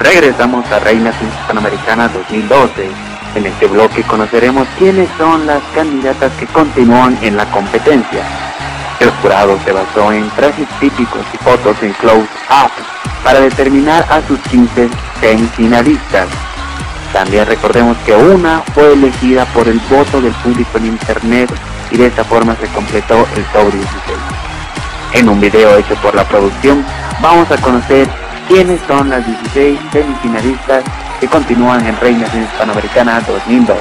Regresamos a Reinas Hispanoamericanas 2012. En este bloque conoceremos quiénes son las candidatas que continúan en la competencia. El jurado se basó en trajes típicos y fotos en close-up para determinar a sus 15 semifinalistas. También recordemos que una fue elegida por el voto del público en internet y de esta forma se completó el top 16. En un video hecho por la producción vamos a conocer quiénes son las 16 semifinalistas que continúan en Reinas Hispanoamericanas 2012.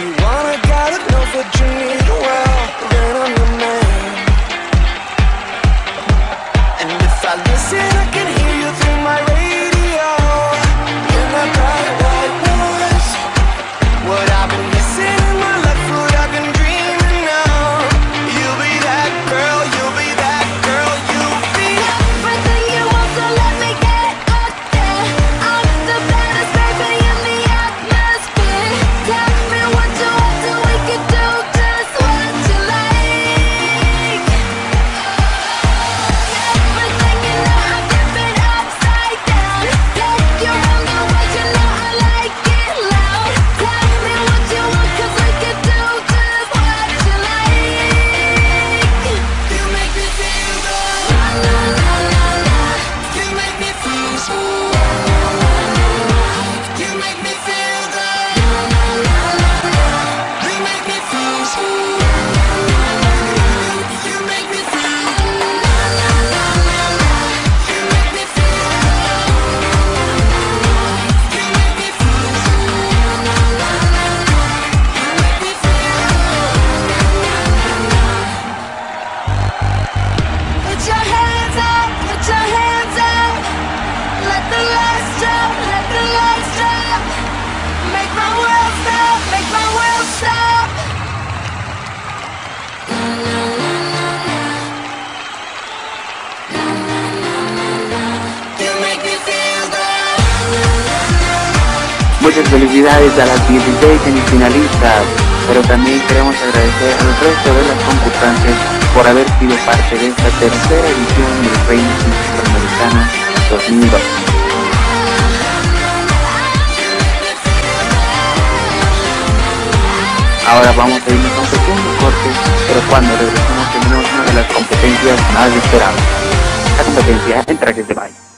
you wanna, gotta know what you. Muchas felicidades a las 16 semifinalistas, pero también queremos agradecer al resto de las concursantes por haber sido parte de esta tercera edición del Reino Hispanoamericana 2002. Ahora vamos a irnos a un pequeño corte, pero cuando regresemos tenemos una de las competencias más esperadas, la competencia en trajes de baile.